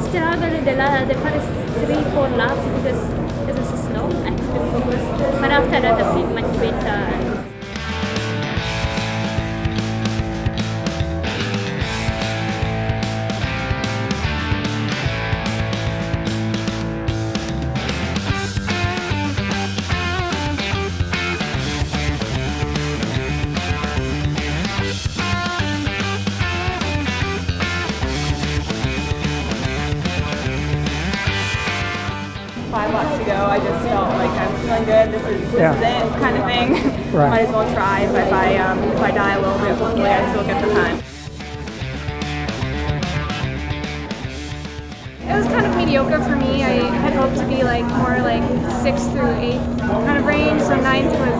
struggled the, la- the first three, four laps because it was slow, I couldn't focus. But after that, I feel much better. Five laps to go, I just felt like I'm feeling good. This is this Yeah. is it, kind of thing. Right. Might as well try. But if I um, if I die a little bit, hopefully I still get the time. It was kind of mediocre for me. I had hoped to be like more like sixth through eighth kind of range, so ninth was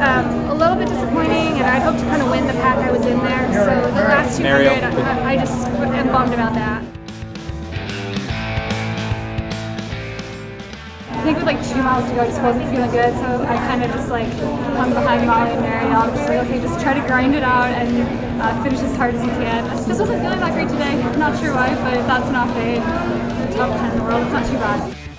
um, a little bit disappointing, and I'd hoped to kind of win the pack I was in there. So the last 200, I, I just am bummed about that. I think like two miles to go, I just wasn't feeling good, so I kind of just like hung behind Molly and Mary. I'm just like, okay, just try to grind it out and uh, finish as hard as you can. I just wasn't feeling that great today. Not sure why, but that's not bad. Top 10 in the world, it's not too bad.